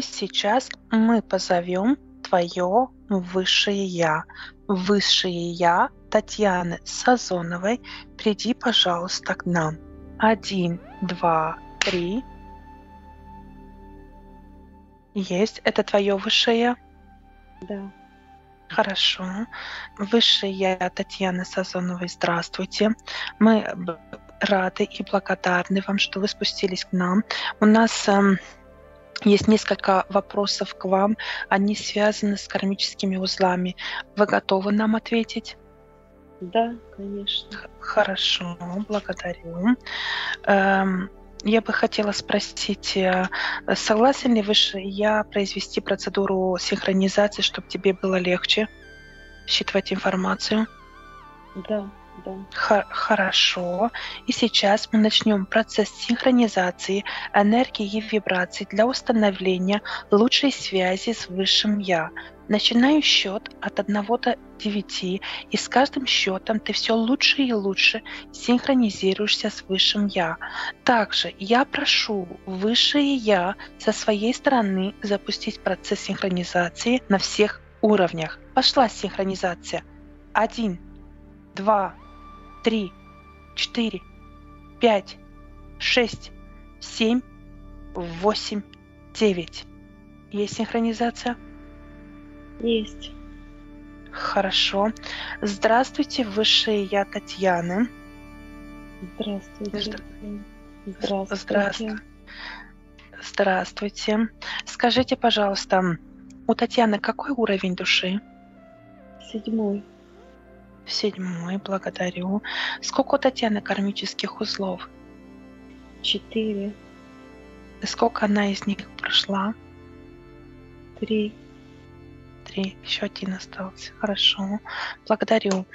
И сейчас мы позовем твое высшее я. Высшее я Татьяны Сазоновой. Приди, пожалуйста, к нам. Один, два, три. Есть. Это твое высшее? Да. Хорошо. Высшее я Татьяны Сазоновой, здравствуйте. Мы рады и благодарны вам, что вы спустились к нам. У нас эм, есть несколько вопросов к вам. Они связаны с кармическими узлами. Вы готовы нам ответить? Да, конечно. Хорошо, благодарю. Эм, я бы хотела спросить, э, согласен ли вы я произвести процедуру синхронизации, чтобы тебе было легче считывать информацию? Да да. Хорошо. И сейчас мы начнем процесс синхронизации энергии и вибраций для установления лучшей связи с Высшим Я. Начинаю счет от 1 до 9, и с каждым счетом ты все лучше и лучше синхронизируешься с Высшим Я. Также я прошу Высшее Я со своей стороны запустить процесс синхронизации на всех уровнях. Пошла синхронизация. Один, два, три, четыре, пять, шесть, семь, восемь, девять. Есть синхронизация? Есть. Хорошо. Здравствуйте, высшие я. Здравствуйте. Здравствуйте. Здравствуйте. Здравствуйте. Скажите, пожалуйста, у Татьяны какой уровень души? Седьмой. Седьмой, благодарю. Сколько у Татьяны кармических узлов? Четыре. Сколько она из них прошла? Три. Три. Еще один остался. Хорошо. Благодарю.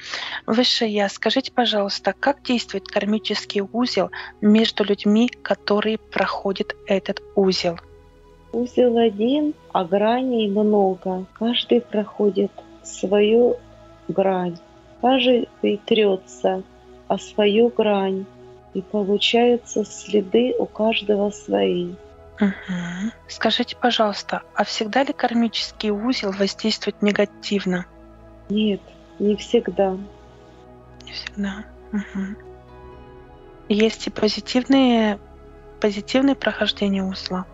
Высшее Я, скажите, пожалуйста, как действует кармический узел между людьми, которые проходят этот узел? Узел один, а граней много. Каждый проходит свою грань. Каждый трется о свою грань, и получаются следы у каждого свои. Угу. Скажите, пожалуйста, а всегда ли кармический узел воздействует негативно? Нет, не всегда. Не всегда. Угу. Есть и позитивные, позитивные прохождения узла.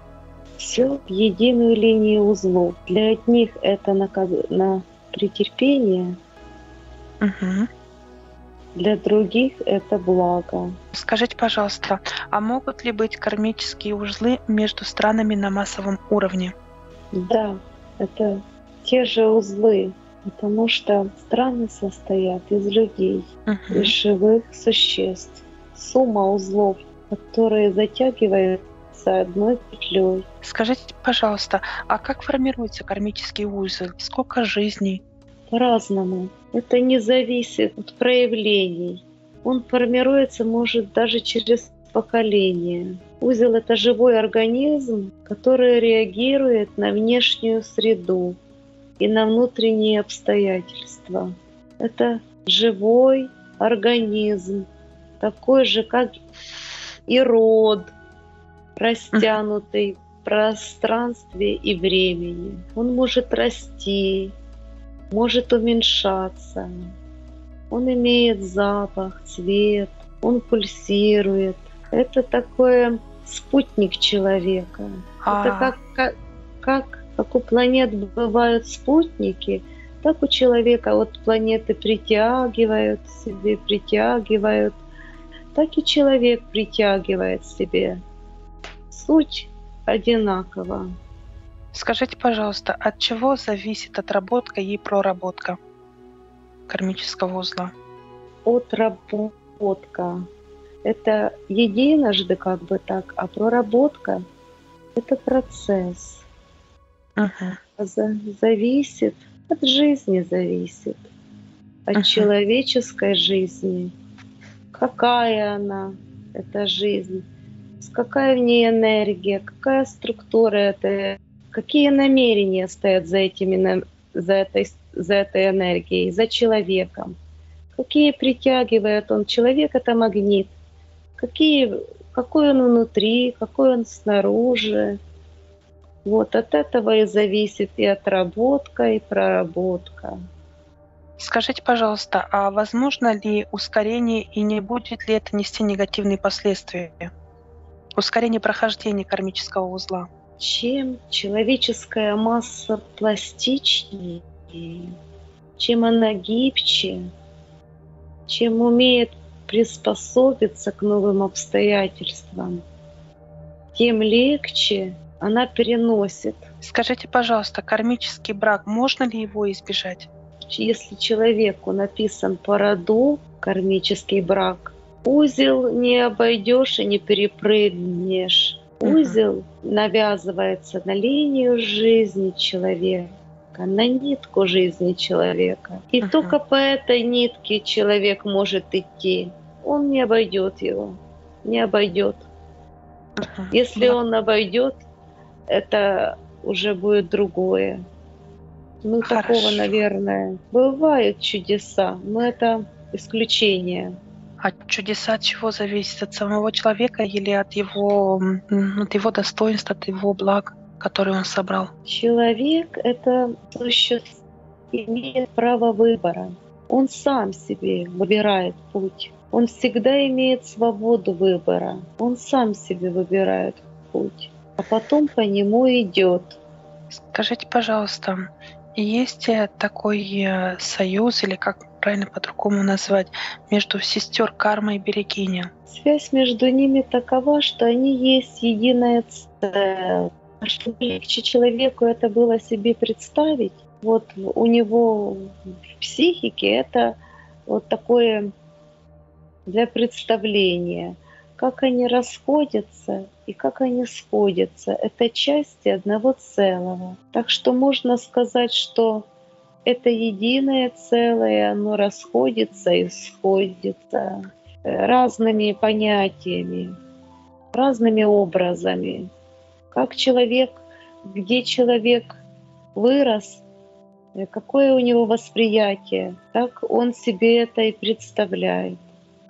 Все в единую линию узлов. Для одних это на, на претерпение, Угу. Для других это благо. Скажите, пожалуйста, а могут ли быть кармические узлы между странами на массовом уровне? Да, это те же узлы, потому что страны состоят из людей, угу. из живых существ. Сумма узлов, которые затягиваются одной петлей. Скажите, пожалуйста, а как формируется кармический узел? Сколько жизней? По-разному. Это не зависит от проявлений. Он формируется, может, даже через поколение. Узел — это живой организм, который реагирует на внешнюю среду и на внутренние обстоятельства. Это живой организм, такой же, как и род, растянутый в пространстве и времени. Он может расти, может уменьшаться. Он имеет запах, цвет, он пульсирует. Это такой спутник человека. А. Это как, как, как, как у планет бывают спутники, так у человека вот планеты притягивают себе, притягивают, так и человек притягивает себе. Суть одинакова. Скажите, пожалуйста, от чего зависит отработка и проработка кармического узла? Отработка – это единожды как бы так, а проработка – это процесс. Угу. Зависит, от жизни зависит, от угу. человеческой жизни. Какая она, эта жизнь, какая в ней энергия, какая структура этой Какие намерения стоят за, этими, за, этой, за этой энергией, за человеком? Какие притягивает он? Человек — это магнит. Какие, какой он внутри, какой он снаружи. Вот от этого и зависит и отработка, и проработка. Скажите, пожалуйста, а возможно ли ускорение и не будет ли это нести негативные последствия? Ускорение прохождения кармического узла. Чем человеческая масса пластичнее, чем она гибче, чем умеет приспособиться к новым обстоятельствам, тем легче она переносит. Скажите, пожалуйста, кармический брак, можно ли его избежать? Если человеку написан по роду кармический брак, узел не обойдешь и не перепрыгнешь. Узел навязывается на линию жизни человека, на нитку жизни человека. И uh-huh. только по этой нитке человек может идти. Он не обойдет его, не обойдет. Uh-huh. Если uh-huh. он обойдет, это уже будет другое. Ну, Хорошо. такого, наверное. Бывают чудеса, но это исключение. А чудеса от чего зависят? От самого человека или от его, от его достоинств, от его благ, которые он собрал? Человек — это существо, имеет право выбора. Он сам себе выбирает путь. Он всегда имеет свободу выбора. Он сам себе выбирает путь, а потом по нему идет. Скажите, пожалуйста, есть такой э, союз, или как правильно по-другому назвать, между сестер Карма и Берегиня? Связь между ними такова, что они есть единое целое. А чтобы легче человеку это было себе представить, вот у него в психике это вот такое для представления – как они расходятся и как они сходятся. Это части одного целого. Так что можно сказать, что это единое целое, оно расходится и сходится разными понятиями, разными образами. Как человек, где человек вырос, какое у него восприятие, так он себе это и представляет.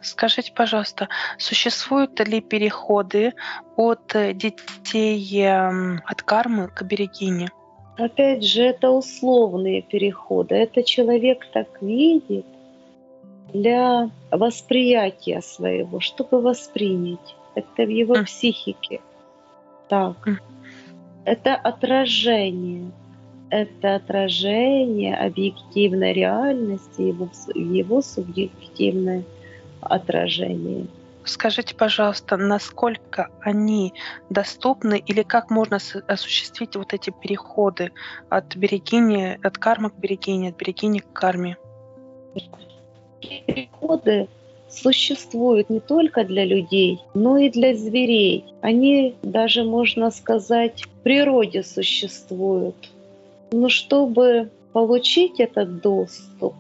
Скажите, пожалуйста, существуют ли переходы от э, детей эм, от кармы к берегине? Опять же, это условные переходы. Это человек так видит для восприятия своего, чтобы воспринять. Это в его mm. психике. Так. Mm. Это отражение. Это отражение объективной реальности, его, его субъективной отражении. Скажите, пожалуйста, насколько они доступны или как можно осуществить вот эти переходы от берегини, от кармы к берегине, от берегини к карме? Переходы существуют не только для людей, но и для зверей. Они даже, можно сказать, в природе существуют. Но чтобы получить этот доступ,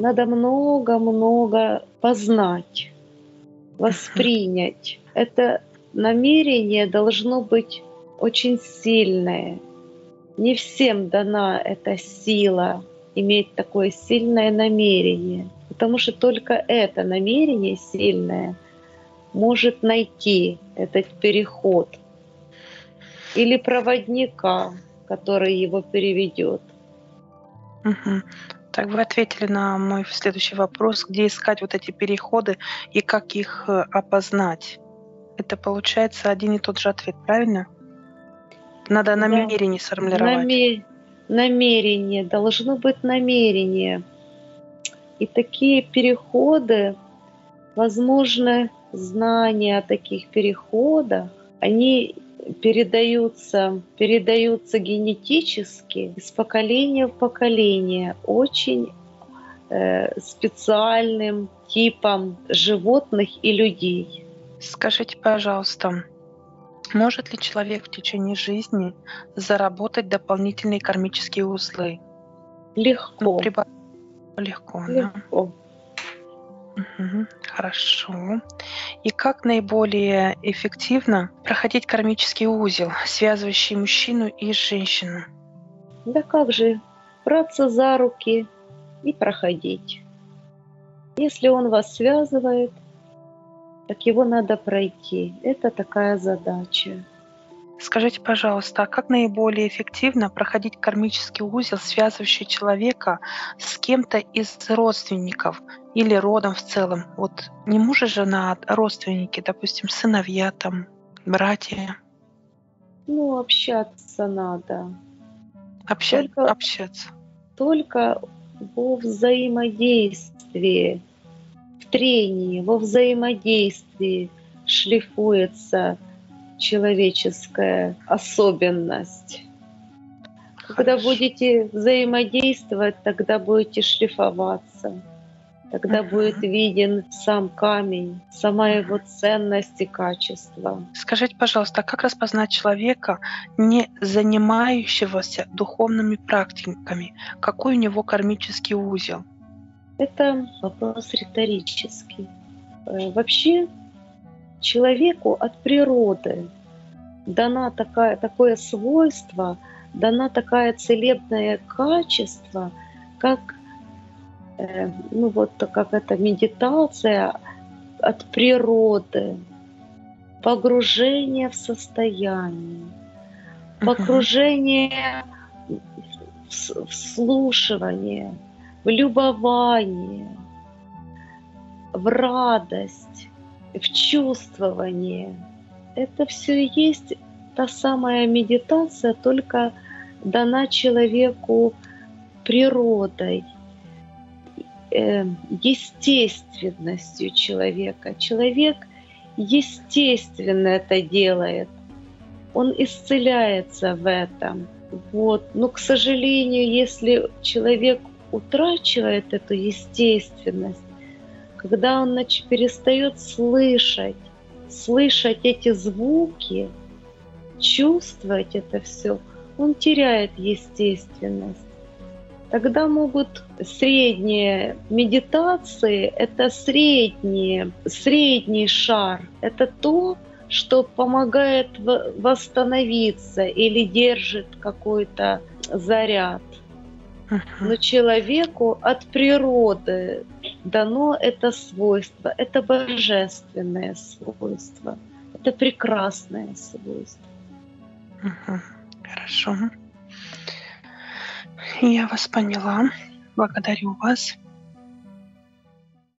надо много-много познать, воспринять. Это намерение должно быть очень сильное. Не всем дана эта сила иметь такое сильное намерение, потому что только это намерение сильное может найти этот переход или проводника, который его переведет. Угу. Так вы ответили на мой следующий вопрос, где искать вот эти переходы и как их э, опознать. Это получается один и тот же ответ, правильно? Надо намерение да. сформулировать. Намер... Намерение, должно быть намерение. И такие переходы, возможно, знания о таких переходах, они передаются, передаются генетически из поколения в поколение очень э, специальным типом животных и людей. Скажите, пожалуйста, может ли человек в течение жизни заработать дополнительные кармические узлы? Легко. Прибав... Легко, Легко. Да? Угу, хорошо. И как наиболее эффективно проходить кармический узел, связывающий мужчину и женщину? Да как же, браться за руки и проходить. Если он вас связывает, так его надо пройти. Это такая задача. Скажите, пожалуйста, а как наиболее эффективно проходить кармический узел, связывающий человека с кем-то из родственников или родом в целом? Вот не муж и жена, а родственники, допустим, сыновья там, братья. Ну, общаться надо. Обща... Только- Общаться. Только во взаимодействии, в трении, во взаимодействии шлифуется человеческая особенность. Когда будете взаимодействовать, тогда будете шлифоваться. Тогда Мгм. будет виден сам камень, сама его ценность и качество. Скажите, пожалуйста, а как распознать человека, не занимающегося духовными практиками? Какой у него кармический узел? Это вопрос риторический. Э, Вообще человеку от природы. Дана такая, такое свойство, дана такая целебное качество, как э, ну вот как это медитация от природы, погружение в состояние, погружение с- в слушивание, в любование, в радость, в чувствование. Это все и есть та самая медитация, только дана человеку природой, э, естественностью человека. Человек естественно это делает. Он исцеляется в этом. Вот. Но, к сожалению, если человек утрачивает эту естественность, когда он перестает слышать, слышать эти звуки, чувствовать это все, он теряет естественность. Тогда могут средние медитации, это средние, средний шар, это то, что помогает восстановиться или держит какой-то заряд. Но человеку от природы дано это свойство, это божественное свойство, это прекрасное свойство. Хорошо. Я вас поняла. Благодарю вас.